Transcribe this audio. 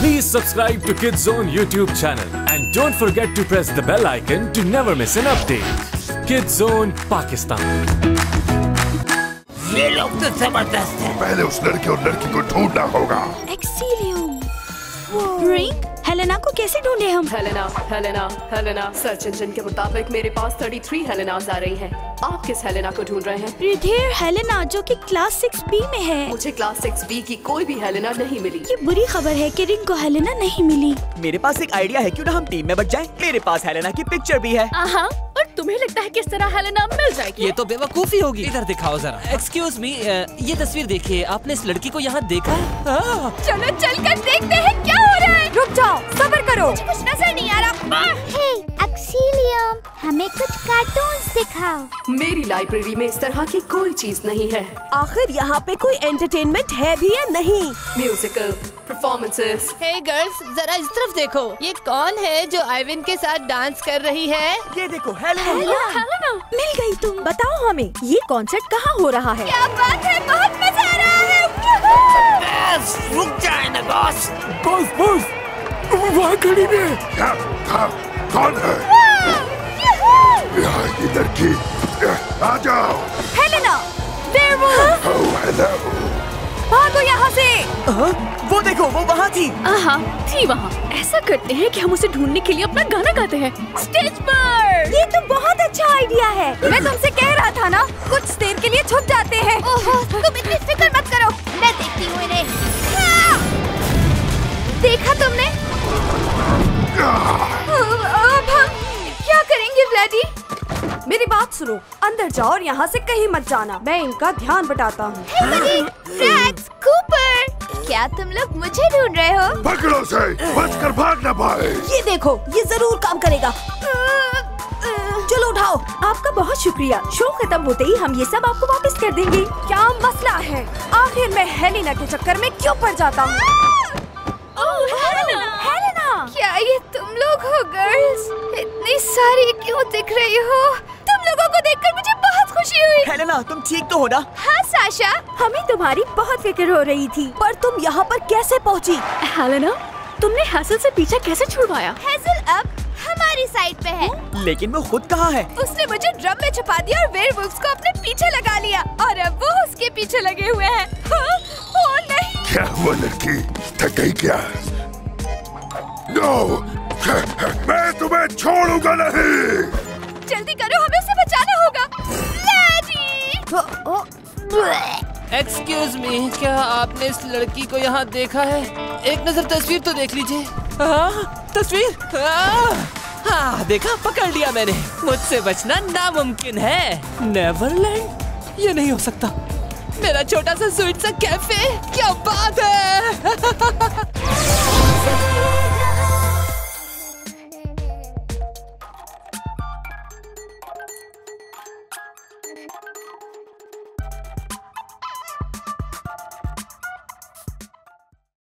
Please subscribe to Kids Zone YouTube channel and don't forget to press the bell icon to never miss an update. Kids Zone Pakistan. ये लोग तो जबरदस्त है पहले उस लड़के और लड़की को ढूंढना होगा एक्सीलियम रिंग हेलेना को कैसे ढूंढे हम? Helena Helena Helena search engine के मुताबिक मेरे पास 33 हेलेनास आ रही हैं। आप किस हेलेना को ढूंढ रहे हैं? रिधेर हेलेना जो कि क्लास सिक्स बी में है। मुझे क्लास सिक्स बी की कोई भी हेलेना नहीं मिली। ये बुरी खबर है कि रिंग को हेलेना नहीं मिली। मेरे पास एक आइडिया है क्यों ना हम टीम में बच जाएँ? मेरे पास हेलेना की पिक्चर भी है। और तुम्हें लगता है किस तरह हेलेना मिल जाएगी? ये तो बेवकूफ़ी होगी। इधर दिखाओ जरा। एक्सक्यूज मी ये तस्वीर देखिए आपने इस लड़की को यहाँ देखा हाँ। चलो चल कर देखते हैं क्या हो रहा है। कार्टून्स मेरी लाइब्रेरी में इस तरह की कोई चीज़ नहीं है। आखिर यहाँ पे कोई एंटरटेनमेंट है भी या नहीं? म्यूजिकल परफॉर्मेंसेस हे गर्ल्स जरा इस तरफ़ देखो। ये कौन है जो आइविन के साथ डांस कर रही है? ये देखो हेलेना हेलेना मिल गई तुम। बताओ हमें ये कॉन्सर्ट कहाँ हो रहा है? क्या बात है बहुत मज़ा आ रहा है। बस, रुक जाए ना बॉस बॉस बॉस वहाँ खड़ी है। कौन है यहाँ की लड़की आ जाओ हेलेना वेयरवुल्फ ओह हेलो भागो यहाँ से हाँ, वो देखो वो वहाँ थी। हाँ थी वहाँ। ऐसा करते हैं कि हम उसे ढूँढने के लिए अपना गाना गाते हैं। स्टेज पर! ये तो बहुत अच्छा आइडिया है। मैं तुमसे कह रहा था ना कुछ देर के लिए छुप जाते हैं। ओहो तुम इतनी फ़िक्र मत करो। मैं देखती हूँ इन्हें। हाँ! देखा तुमने? अब हम क्या करेंगे बात सुनो अंदर जाओ और यहाँ से कहीं मत जाना। मैं इनका ध्यान बटाता हूँ। कूपर। क्या तुम लोग मुझे ढूंढ रहे हो? पकड़ो से बच कर भाग न पाए ये देखो ये ज़रूर काम करेगा। चलो उठाओ। आपका बहुत शुक्रिया। शो खत्म होते ही हम ये सब आपको वापस कर देंगे। क्या मसला है? आखिर मैं हेलेना के चक्कर में क्यों पड़ जाता हूँ? क्या ये तुम लोग हो गर्ल्स? इतनी सारी क्यों दिख रही हो? देखकर मुझे बहुत खुशी हुई। हेलेना तुम ठीक तो हो ना? हाँ साशा। हमें तुम्हारी बहुत फ़िक्र हो रही थी। पर तुम यहाँ पर कैसे पहुँची? हेलेना तुमने हैसल से पीछा कैसे छुड़वाया? हेजल अब हमारी साइड पे है। लेकिन वो खुद कहाँ है? उसने मुझे ड्रम में छुपा दिया और वेयरवुल्व्स को अपने पीछे लगा लिया। और अब वो उसके पीछे लगे हुए हैं। हाँ? ओ नहीं। क्या हुआ लड़की? थक गई क्या? नो मैं तुम्हें छोड़ूँगा नहीं! एक्सक्यूज मी क्या आपने इस लड़की को यहाँ देखा है? एक नज़र तस्वीर तो देख लीजिए। हाँ, तस्वीर? हाँ, हाँ देखा पकड़ लिया मैंने। मुझसे बचना नामुमकिन है। नेवरलैंड? ये नहीं हो सकता। मेरा छोटा सा स्वीट सा कैफ़े? क्या बात है?